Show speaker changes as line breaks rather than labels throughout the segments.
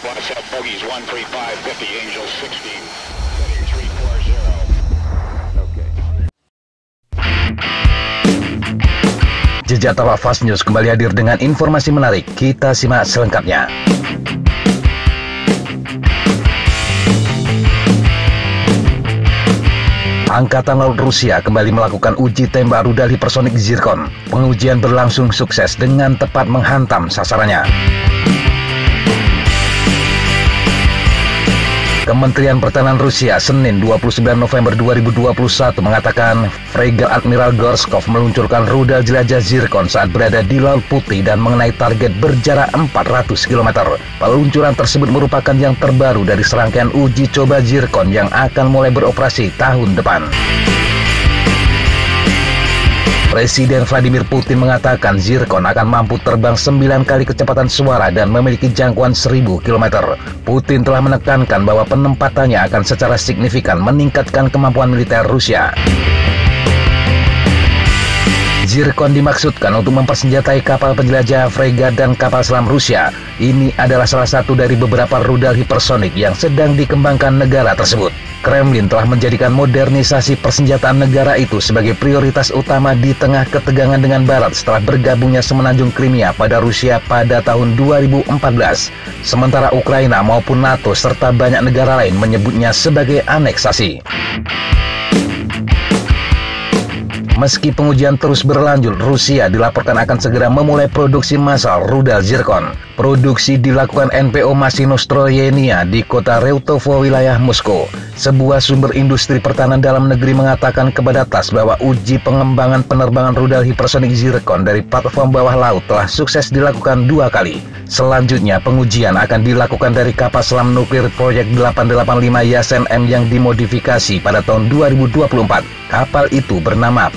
Boss up bogeys 13550, Angel 60, heading 340. Okay.
Jejak Tawa Fast News kembali hadir dengan informasi menarik. Kita simak selengkapnya. Angkatan Laut Rusia kembali melakukan uji tembak rudal hipersonic Zircon. Pengujian berlangsung sukses dengan tepat menghantam sasarannya. Kementerian Pertahanan Rusia Senin 29 November 2021 mengatakan Fregal Admiral Gorskov meluncurkan rudal jelajah Zircon saat berada di Laut Putih dan mengenai target berjarak 400 km. Peluncuran tersebut merupakan yang terbaru dari serangkaian uji coba Zircon yang akan mulai beroperasi tahun depan. Presiden Vladimir Putin mengatakan Zircon akan mampu terbang 9 kali kecepatan suara dan memiliki jangkauan 1000 km. Putin telah menekankan bahwa penempatannya akan secara signifikan meningkatkan kemampuan militer Rusia. Zircon dimaksudkan untuk mempersenjatai kapal penjelajah fregat dan kapal selam Rusia. Ini adalah salah satu dari beberapa rudal hipersonik yang sedang dikembangkan negara tersebut. Kremlin telah menjadikan modernisasi persenjataan negara itu sebagai prioritas utama di tengah ketegangan dengan Barat setelah bergabungnya semenanjung Crimea pada Rusia pada tahun 2014. Sementara Ukraina maupun NATO serta banyak negara lain menyebutnya sebagai aneksasi. Meski pengujian terus berlanjut, Rusia dilaporkan akan segera memulai produksi massal rudal zircon. Produksi dilakukan NPO Masinostroyenia di kota Reutovo, wilayah Moskow. Sebuah sumber industri pertahanan dalam negeri mengatakan kepada TAS bahwa uji pengembangan penerbangan rudal hipersonik zircon dari platform bawah laut telah sukses dilakukan dua kali. Selanjutnya, pengujian akan dilakukan dari kapal selam nuklir proyek 885 Yasen M yang dimodifikasi pada tahun 2024. Kapal itu bernama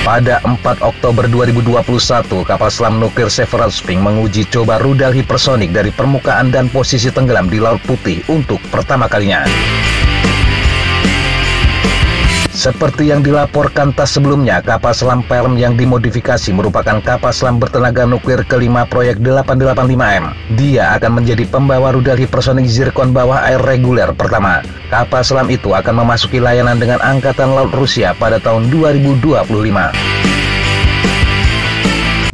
Pada 4 Oktober 2021, kapal selam nuklir Spring menguji coba rudal hipersonik dari permukaan dan posisi tenggelam di Laut Putih untuk pertama kalinya. Seperti yang dilaporkan TAS sebelumnya, kapal selam Perm yang dimodifikasi merupakan kapal selam bertenaga nuklir kelima proyek 885M. Dia akan menjadi pembawa rudal hipersonik Zircon bawah air reguler pertama. Kapal selam itu akan memasuki layanan dengan Angkatan Laut Rusia pada tahun 2025.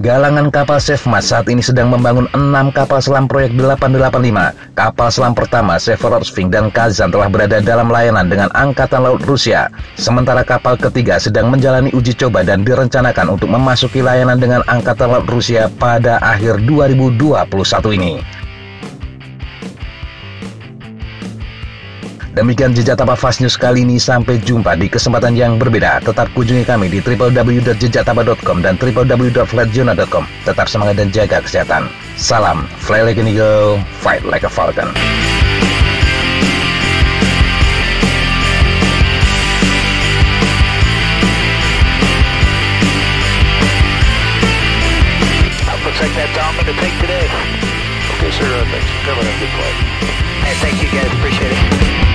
Galangan kapal Sevmas saat ini sedang membangun enam kapal selam proyek 885. Kapal selam pertama Severodving dan Kazan telah berada dalam layanan dengan Angkatan Laut Rusia. Sementara kapal ketiga sedang menjalani uji coba dan direncanakan untuk memasuki layanan dengan Angkatan Laut Rusia pada akhir 2021 ini. Demikian jejak taba Fast News kali ini. Sampai jumpa di kesempatan yang berbeda. Tetap kunjungi kami di www.jejaktaba.com dan www.flatjona.com. Tetap semangat dan jaga kesehatan. Salam, fly like an eagle, fight like a falcon.
Take today.
Okay, sir. Uh, thanks for coming good flight.
Hey, thank you guys. Appreciate it.